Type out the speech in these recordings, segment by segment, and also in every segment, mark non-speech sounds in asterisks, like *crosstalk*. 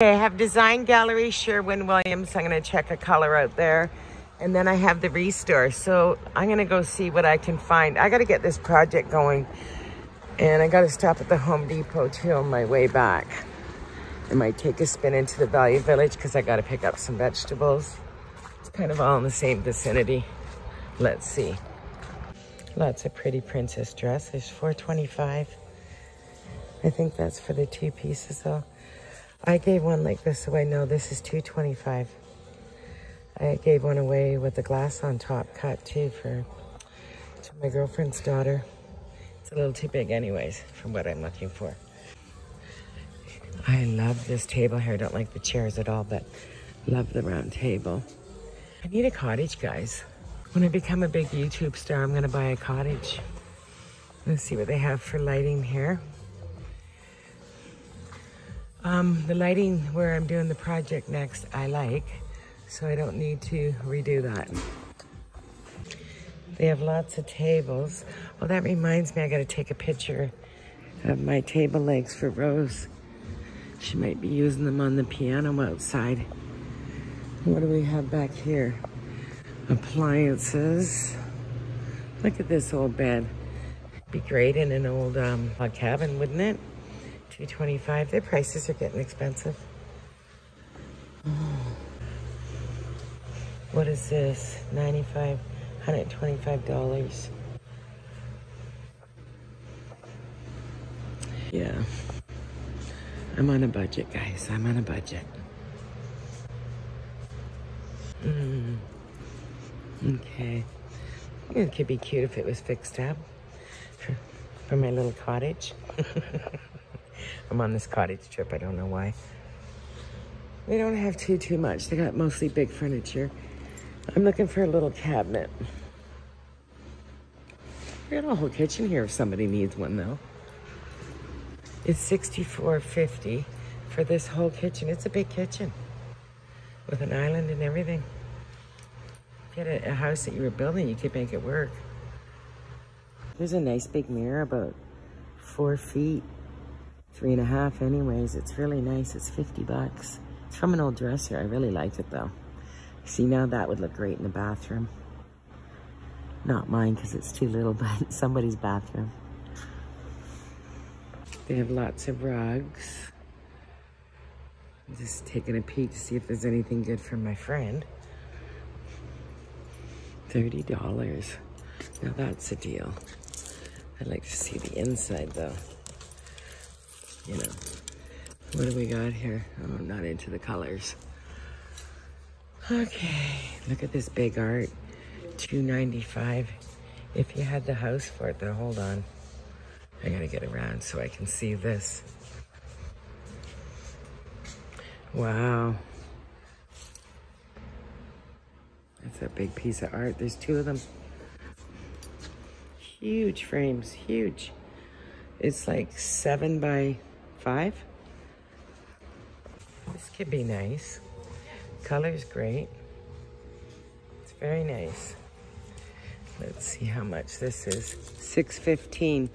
Okay, I have Design Gallery, Sherwin-Williams. I'm gonna check a color out there. And then I have the Restore. So I'm gonna go see what I can find. I gotta get this project going. And I gotta stop at the Home Depot too on my way back. I might take a spin into the Value Village because I gotta pick up some vegetables. It's kind of all in the same vicinity. Let's see. Lots of pretty princess dresses, 425. I think that's for the two pieces though. I gave one like this away. No, this is 225. I gave one away with the glass on top cut too for to my girlfriend's daughter. It's a little too big anyways from what I'm looking for. I love this table here. I don't like the chairs at all, but love the round table. I need a cottage, guys. When I become a big YouTube star, I'm gonna buy a cottage. Let's see what they have for lighting here. Um, the lighting where I'm doing the project next, I like, so I don't need to redo that. They have lots of tables. Well, that reminds me, I gotta take a picture of my table legs for Rose. She might be using them on the piano outside. What do we have back here? Appliances. Look at this old bed. Be great in an old um, cabin, wouldn't it? 225 Their prices are getting expensive. What is this? 95 $125. Yeah. I'm on a budget, guys. I'm on a budget. Mm. Okay. It could be cute if it was fixed up for, for my little cottage. *laughs* I'm on this cottage trip. I don't know why. They don't have too, too much. They got mostly big furniture. I'm looking for a little cabinet. We got a whole kitchen here if somebody needs one though. It's $64.50 for this whole kitchen. It's a big kitchen with an island and everything. If Get a, a house that you were building, you could make it work. There's a nice big mirror about four feet, three and a half anyways. It's really nice. It's 50 bucks. It's from an old dresser. I really liked it though. See, now that would look great in the bathroom. Not mine because it's too little, *laughs* but somebody's bathroom. They have lots of rugs. I'm just taking a peek to see if there's anything good for my friend. $30. Now that's a deal. I'd like to see the inside though. You know. What do we got here? Oh, I'm not into the colors. Okay, look at this big art. 295 if you had the house for it though hold on i gotta get around so i can see this wow that's a big piece of art there's two of them huge frames huge it's like seven by five this could be nice color's great it's very nice Let's see how much this is. 615.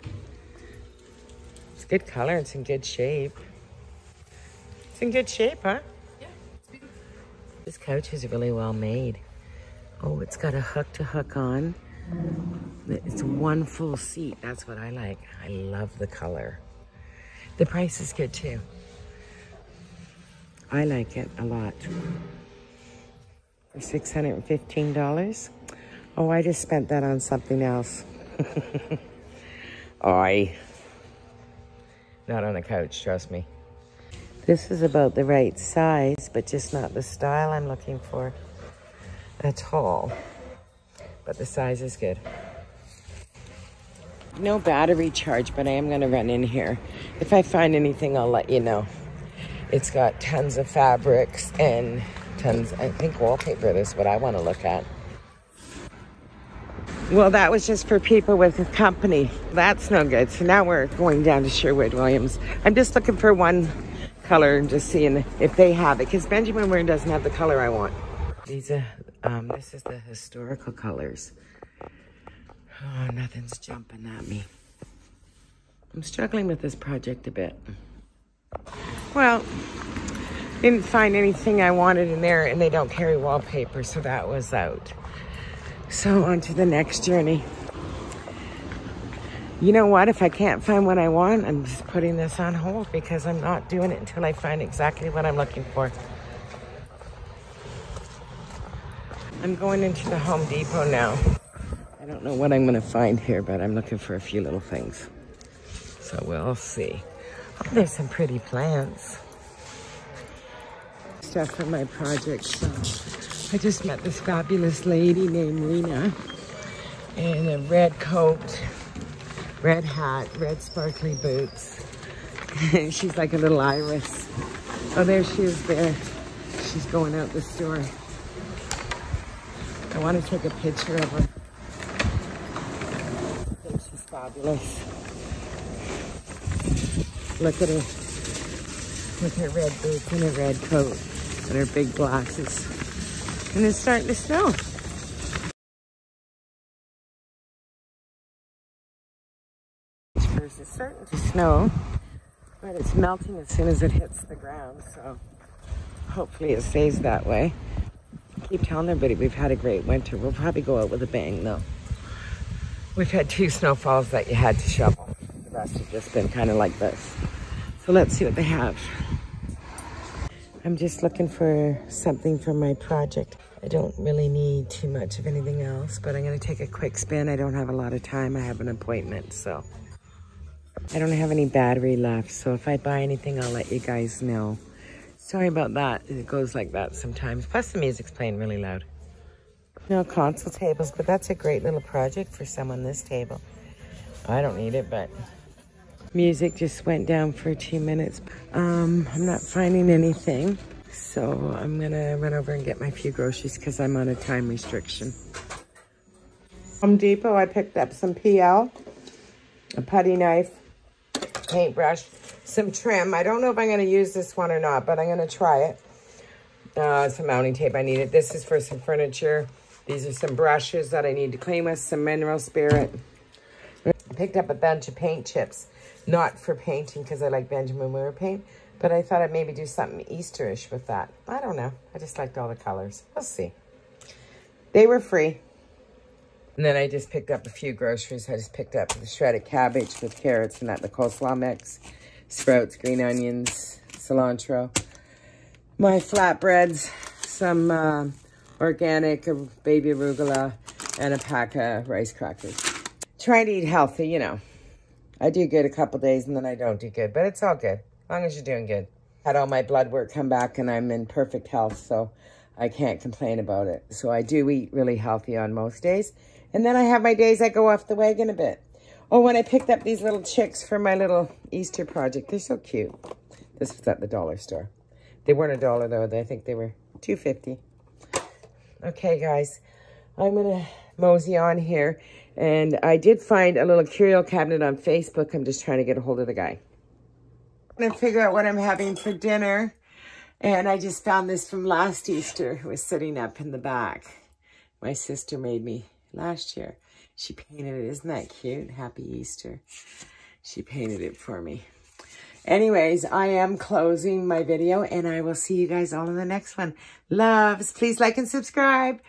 It's good color. It's in good shape. It's in good shape, huh? Yeah. This couch is really well made. Oh, it's got a hook to hook on. It's one full seat. That's what I like. I love the color. The price is good too. I like it a lot. For $615. Oh, I just spent that on something else. *laughs* I. Not on a couch, trust me. This is about the right size, but just not the style I'm looking for at all. But the size is good. No battery charge, but I am gonna run in here. If I find anything, I'll let you know. It's got tons of fabrics and tons, I think wallpaper is what I wanna look at. Well, that was just for people with a company. That's no good. So now we're going down to Sherwin-Williams. I'm just looking for one color and just seeing if they have it. Because Benjamin Moore doesn't have the color I want. These are, um, this is the historical colors. Oh, nothing's jumping at me. I'm struggling with this project a bit. Well, Didn't find anything I wanted in there and they don't carry wallpaper, so that was out. So on to the next journey. You know what? If I can't find what I want, I'm just putting this on hold because I'm not doing it until I find exactly what I'm looking for. I'm going into the Home Depot now. I don't know what I'm going to find here, but I'm looking for a few little things. So we'll see. Oh, there's some pretty plants. Stuff for my project. So I just met this fabulous lady named Lena in a red coat, red hat, red sparkly boots. *laughs* She's like a little iris. Oh, there she is there. She's going out the store. I want to take a picture of her fabulous. Look at her with her red boots and her red coat and her big glasses. And it's starting to snow. It's starting to snow, but it's melting as soon as it hits the ground, so hopefully it stays that way. I keep telling everybody we've had a great winter. We'll probably go out with a bang though. We've had two snowfalls that you had to shovel. The rest have just been kind of like this. So let's see what they have. I'm just looking for something for my project. I don't really need too much of anything else, but I'm gonna take a quick spin. I don't have a lot of time. I have an appointment, so. I don't have any battery left, so if I buy anything, I'll let you guys know. Sorry about that. It goes like that sometimes. Plus the music's playing really loud. No console tables, but that's a great little project for someone this table. I don't need it, but music just went down for two minutes. Um, I'm not finding anything, so I'm gonna run over and get my few groceries because I'm on a time restriction. Home Depot, I picked up some PL, a putty knife, paintbrush, some trim. I don't know if I'm gonna use this one or not, but I'm gonna try it. Uh, some mounting tape I needed. This is for some furniture. These are some brushes that I need to clean with, some mineral spirit. I picked up a bunch of paint chips, not for painting because I like Benjamin Moore paint, but I thought I'd maybe do something Easterish with that. I don't know. I just liked all the colors. We'll see. They were free. And then I just picked up a few groceries. I just picked up the shredded cabbage with carrots and that the coleslaw mix, sprouts, green onions, cilantro, my flatbreads, some uh, organic baby arugula, and a pack of rice crackers. Trying to eat healthy, you know. I do good a couple days and then I don't do good, but it's all good, as long as you're doing good. Had all my blood work come back and I'm in perfect health, so I can't complain about it. So I do eat really healthy on most days. And then I have my days I go off the wagon a bit. Oh, when I picked up these little chicks for my little Easter project, they're so cute. This was at the dollar store. They weren't a dollar though. I think they were two fifty. Okay, guys, I'm going to mosey on here. And I did find a little curio cabinet on Facebook. I'm just trying to get a hold of the guy. I'm going to figure out what I'm having for dinner. And I just found this from last Easter. It was sitting up in the back. My sister made me last year. She painted it. Isn't that cute? Happy Easter. She painted it for me. Anyways, I am closing my video and I will see you guys all in the next one. Loves, please like and subscribe.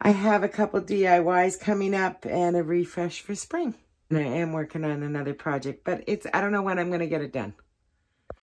I have a couple DIYs coming up and a refresh for spring. And I am working on another project, but it's I don't know when I'm going to get it done.